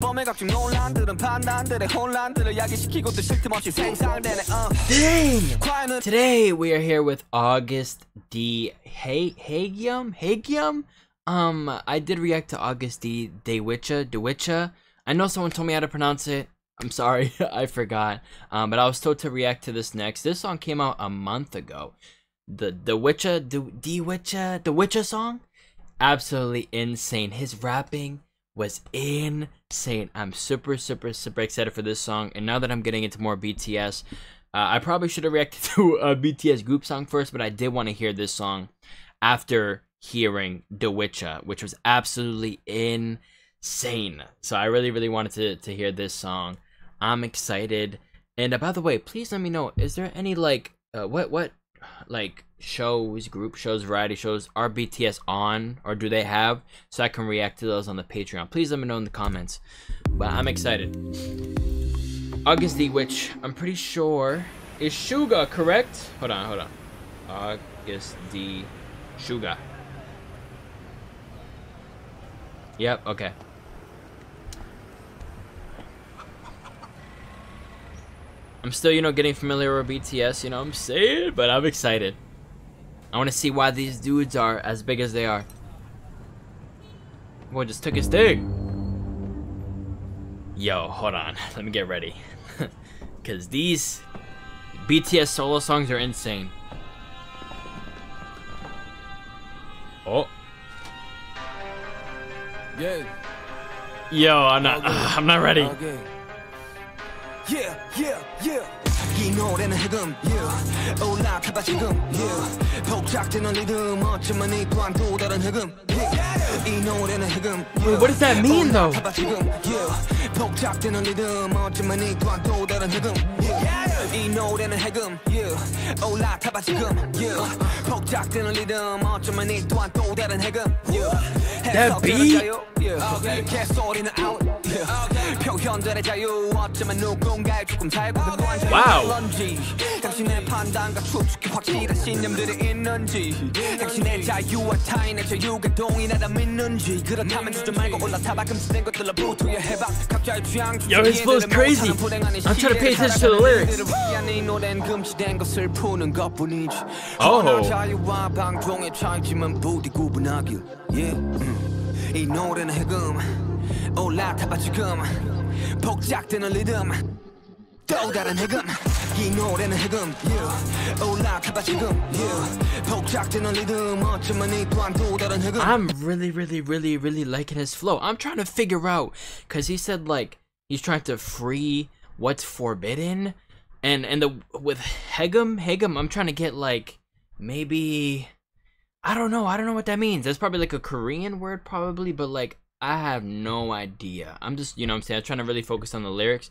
범의 각종 논란들은 판단들의 혼란들을 야기시키고 또 없이 생산되네 Dang! Today we are here with Agust D. Hey, Hagium? Hagium? Um, I did react to Agust D. DeWitcha, DeWitcha. I know someone told me how to pronounce it. I'm sorry, I forgot. Um, but I was told to react to this next. This song came out a month ago. The Dewitcha? Dewitcha? Dewitcha song, absolutely insane. His rapping, was insane. I'm super, super, super excited for this song. And now that I'm getting into more BTS, uh, I probably should have reacted to a BTS group song first, but I did want to hear this song after hearing The which was absolutely insane. So I really, really wanted to, to hear this song. I'm excited. And uh, by the way, please let me know, is there any like, uh, what, what, like shows, group shows, variety shows are BTS on or do they have so I can react to those on the Patreon? Please let me know in the comments. But I'm excited. Agust D, which I'm pretty sure is Suga, correct? Hold on, hold on. Agust D, Suga. Yep, okay. I'm still, you know, getting familiar with BTS, you know I'm saying? But I'm excited. I want to see why these dudes are as big as they are. Boy, just took his thing. Yo, hold on. Let me get ready. Because these BTS solo songs are insane. Oh. yeah Yo, I'm not, I'm not ready yeah, yeah, yeah. 이 노래는 해금 yeah. 올라타봐 지금 yeah. 복작되는 리듬 어쩌면 이 또한 또 다른 해금 yeah. 이 노래는 해금 yeah. What does that mean though? 지금 yeah. 복잡되는 리듬 어쩌면 이 또한 또 다른 yeah. 이 노래는 해금. 올라타봐 지금. 복잡되는 리듬 어쩌면 이 또한 또 다른 해금. Beat? yeah. 개소리는 yeah. 표현들의 자유. 어쩌면 누군가의 조금 관심이 와우. 있는지. 당신의 판단과 추측이 확실한 신념들이 있는지. 당신의 자유와 타인의 자유가 동일하다 믿는지. 그렇다면 주저 말고 올라타봐. 금지된 것들로부터 해봐 Yo, his flow's crazy. I'm trying to pay attention to the lyrics. 이 노래는 금지된 것을 푸는 것뿐이지 Oh. 언어 자유와 방종의 차이지만 부디 구분하길 yeah. 음. 이 노래는 해금 올라타봐 지금 복잡되는 리듬 또 다른 해금 이 노래는 해금 yeah. 올라타봐 지금 yeah. 폭작되는 리듬 어쩌면 이 또한 또 다른 해금 I'm really really really really liking his flow. I'm trying to figure out cause he said like he's trying to free what's forbidden. And and the with Hegum Hegum I'm trying to get like maybe I don't know I don't know what that means. That's probably like a Korean word probably but like I have no idea. I'm just you know I'm saying? I'm trying to really focus on the lyrics.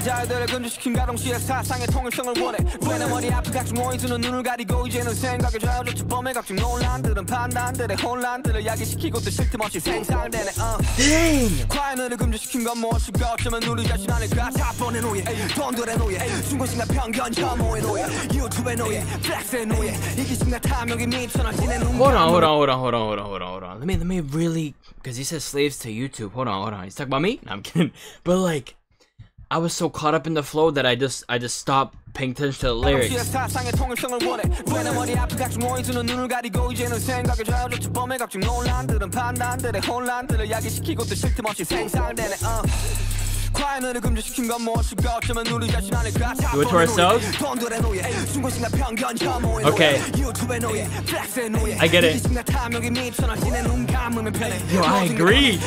상상의 자유들을 금지시킨 가동시의 사상의 통일성을 원해 왜내 머리 앞에 각종 오이즈는 눈을 가리고 이제는 생각에 좌우조차 범의 각종 논란들은 판단들의 혼란들을 야기시키고 또 쉴틈 없이 생산되네 uh. Dang! 과연을 금지시킨 건 무엇일까 어쩌면 우리 자신 아닐까 자본의 노예 돈들의 노예 중고심과 편견 혐오의 노예 유튜브의 노예 플렉스의 노예 이기심과 탐욕이 미쳐나지는 Hold on, hold on, hold on, hold on, hold on, hold on, hold on. Let me, let me really, because he says slaves to YouTube. Hold on, hold on. He's talking about me? No, I'm kidding. But like, I was so caught up in the flow that I just, I just stopped paying attention to the lyrics. Do it to ourselves? Okay. I get it. Yo, I agree.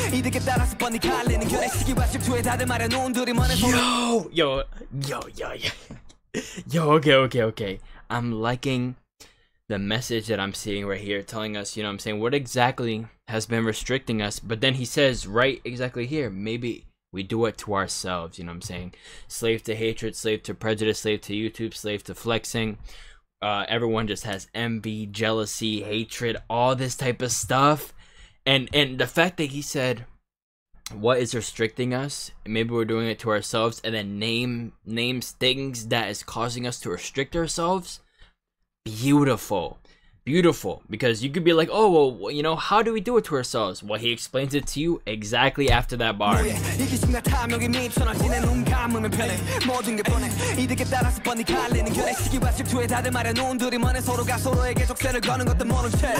Yo, yo, yo, yo, yo. Yo, okay, okay, okay. I'm liking the message that I'm seeing right here telling us, you know I'm saying, what exactly has been restricting us. But then he says right exactly here, maybe we do it to ourselves, you know what I'm saying? Slave to hatred, slave to prejudice, slave to YouTube, slave to flexing. Uh, everyone just has envy, jealousy, hatred, all this type of stuff. And and the fact that he said what is restricting us maybe we're doing it to ourselves and then name names things that is causing us to restrict ourselves beautiful beautiful because you could be like, oh, well, you know, how do we do it to ourselves? Well, he explains it to you exactly after that bar.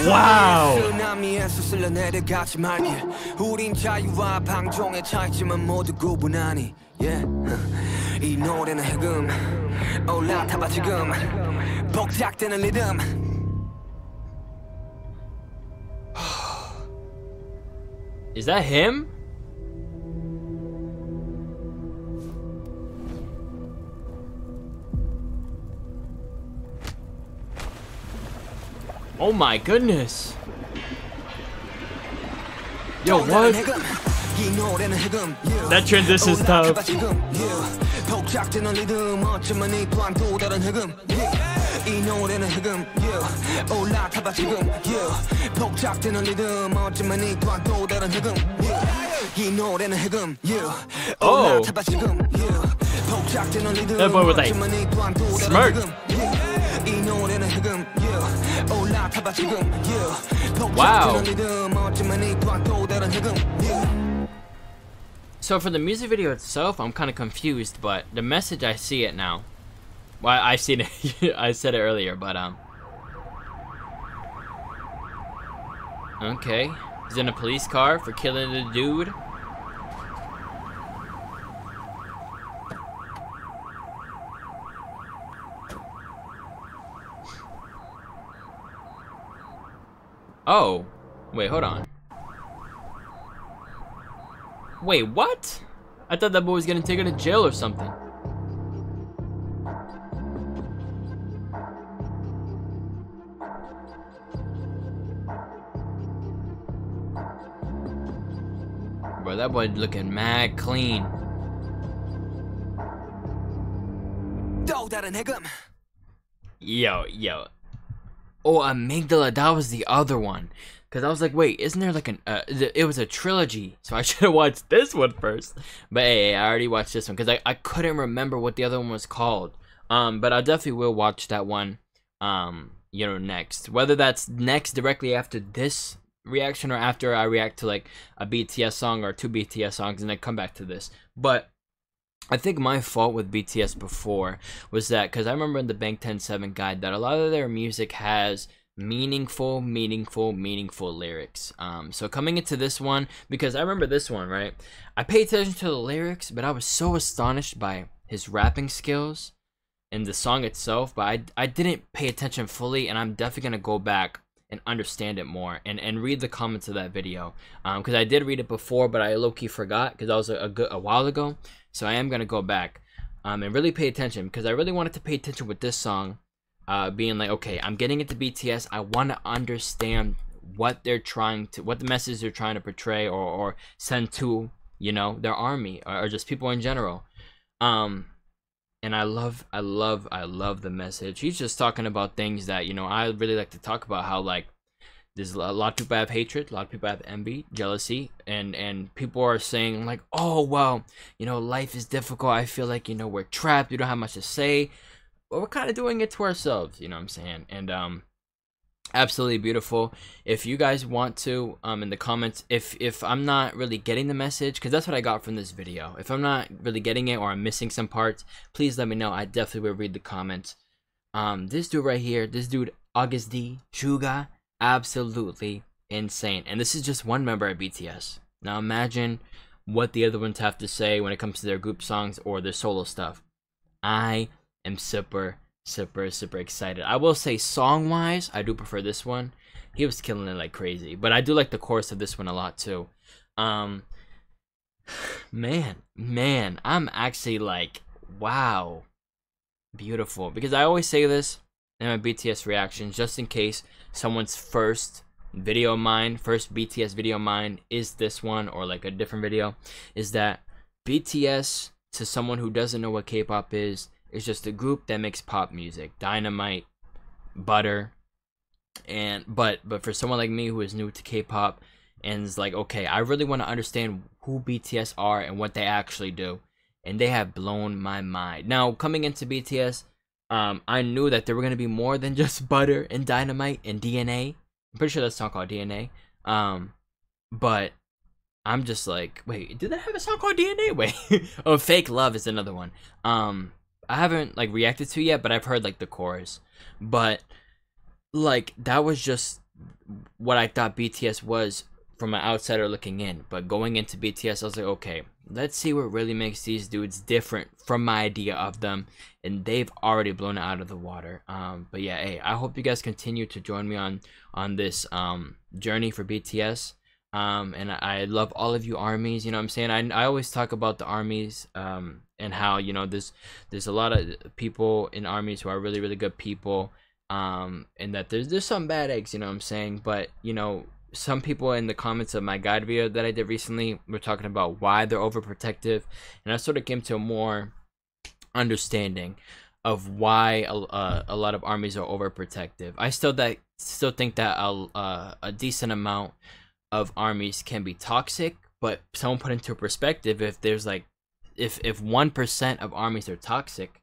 Wow. 이 노래는 해금 올라타봐 지금. 복작되는 리듬. Is that him? Oh my goodness. Yo, what? That transition is tough. 이 노래는 해금 yeah. 올라타다 지금 yeah. 복잡되는 리듬 어쩌면 이 또한 또 다른 해금 yeah. 이 노래는 해금 yeah. 올라타다 oh. 지금 yeah. 복잡되는 리듬 어쩌면 이 또한 또 다른 해금 yeah. 이 노래는 해금 yeah. 올라타다 지금 yeah. 복잡되는 리듬 어쩌면 이 또한 또 다른 해금 So for the music video itself, I'm kind of confused, but the message, I see it now. Well, I seen it. I said it earlier, but um. Okay, he's in a police car for killing the dude. Oh, wait, hold on. Wait, what? I thought that boy was gonna take taken to jail or something. that boy looking mad clean. Yo, yo. Oh, amygdala. That was the other one. Cause I was like, wait, isn't there like an? Uh, it was a trilogy, so I should have watched this one first. But hey, I already watched this one because I, I couldn't remember what the other one was called. Um, but I definitely will watch that one. Um, you know, next whether that's next directly after this reaction or after I react to like a BTS song or two BTS songs and then come back to this. But I think my fault with BTS before was that because I remember in the Bank 107 guide that a lot of their music has meaningful, meaningful, meaningful lyrics. Um, so coming into this one, because I remember this one, right? I paid attention to the lyrics, but I was so astonished by his rapping skills and the song itself, but I, I didn't pay attention fully, and I'm definitely gonna go back and understand it more and, and read the comments of that video because I did read it before, but I low key forgot because that was a, a good a while ago. So I am gonna go back um, and really pay attention because I really wanted to pay attention with this song, uh, being like, okay, I'm getting into BTS. I want to understand what they're trying to, what the message they're trying to portray or, or send to, you know, their army or, or just people in general. Um, and I love, I love, I love the message. He's just talking about things that you know I really like to talk about. How like there's a lot of people have hatred, a lot of people have envy, jealousy, and and people are saying like, oh well, you know, life is difficult. I feel like you know we're trapped. We don't have much to say. But we're kind of doing it to ourselves. You know what I'm saying? And um, absolutely beautiful. If you guys want to, um, in the comments, if if I'm not really getting the message, because that's what I got from this video. If I'm not really getting it or I'm missing some parts, please let me know. I definitely will read the comments. Um, this dude right here, this dude Agust D, Suga, absolutely insane. And this is just one member of BTS. Now imagine what the other ones have to say when it comes to their group songs or their solo stuff. I am super, super, super excited. I will say, song wise, I do prefer this one. He was killing it like crazy, but I do like the chorus of this one a lot too. Um, man, man, I'm actually like, wow, beautiful. Because I always say this in my BTS reactions, just in case someone's first video mine, first BTS video mine is this one or like a different video, is that BTS to someone who doesn't know what K-pop is, is just a group that makes pop music. Dynamite, Butter, and but but for someone like me who is new to K-pop and it's like, okay, I really want to understand who BTS are and what they actually do, and they have blown my mind. Now coming into BTS, um, I knew that there were gonna be more than just Butter and Dynamite and DNA. I'm pretty sure that's song called DNA. Um, but I'm just like, wait, did they have a song called DNA? Wait, oh, Fake Love is another one. Um, I haven't like reacted to yet, but I've heard like the chorus. But like that was just what I thought BTS was from an outsider looking in. But going into BTS, I was like, okay, let's see what really makes these dudes different from my idea of them. And they've already blown it out of the water. Um, but yeah, hey, I hope you guys continue to join me on on this um journey for BTS. Um, and I love all of you armies. You know what I'm saying? I, I always talk about the armies um, and how you know there's there's a lot of people in armies who are really really good people. Um, and that there's there's some bad eggs. You know what I'm saying? But you know some people in the comments of my guide video that I did recently were talking about why they're overprotective, and I sort of came to a more understanding of why a, uh, a lot of armies are overprotective. I still that still think that a, uh, a decent amount of armies can be toxic, but someone put into perspective, if there's like, if if one percent of armies are toxic,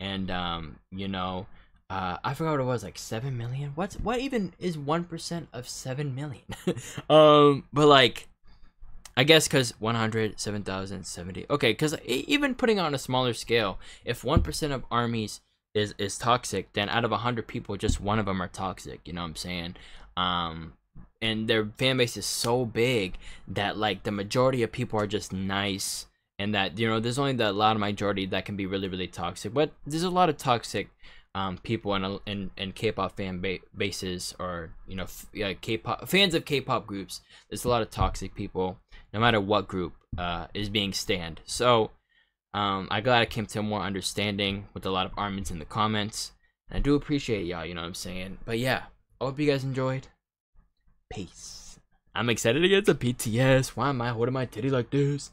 and um, you know, uh, I forgot what it was, like seven million. What's what even is one percent of seven million? um, but like, I guess because 100, 7,070. Okay, because even putting on a smaller scale, if 1% of armies is, is toxic, then out of 100 people, just one of them are toxic. You know what I'm saying? Um, and their fan base is so big that like the majority of people are just nice and that you know there's only the loud majority that can be really really toxic but there's a lot of toxic um, people in, in in K-pop fan ba- bases or you know f- yeah, K-pop fans of K-pop groups. There's a lot of toxic people no matter what group uh, is being stand so um, I glad I came to a more understanding with a lot of armies in the comments. And I do appreciate y'all you know what I'm saying? But yeah I hope you guys enjoyed Peace. I'm excited to get to PTS. Why am I holding my titty like this?